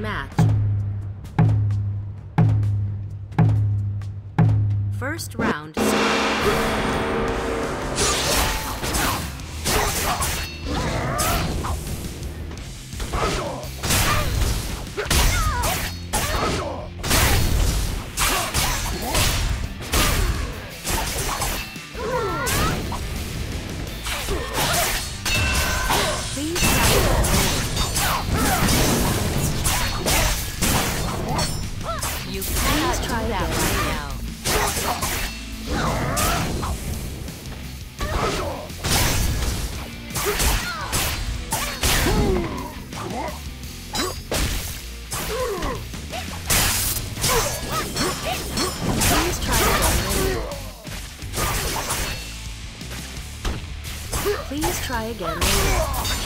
Match. First round. Please that right now. Please try again later. Please try again.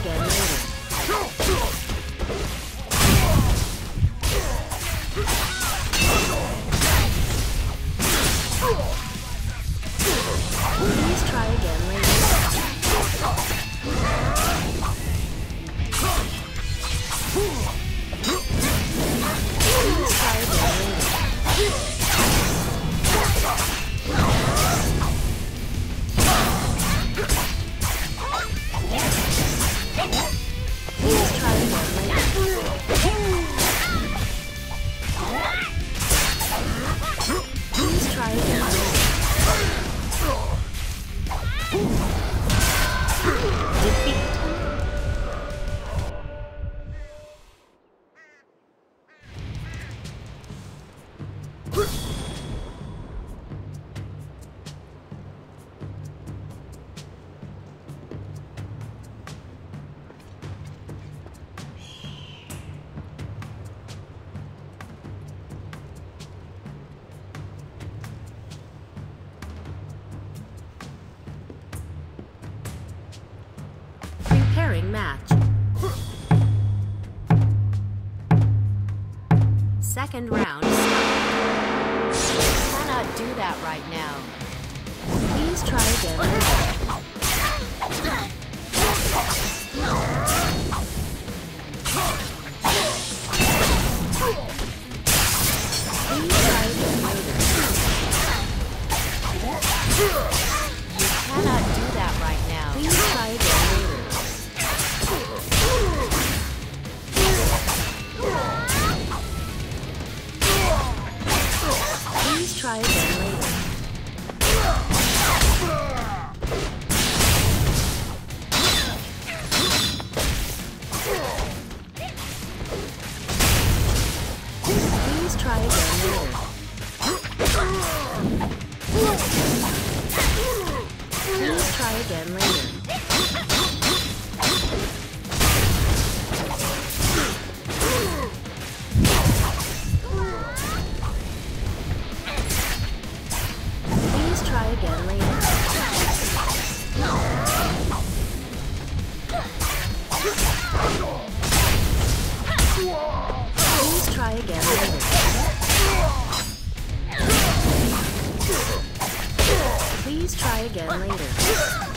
Again later. Ooh. Match. Second round. Cannot do that right now. Please try again. Try again later. Please try again later. Try again. Please try again later.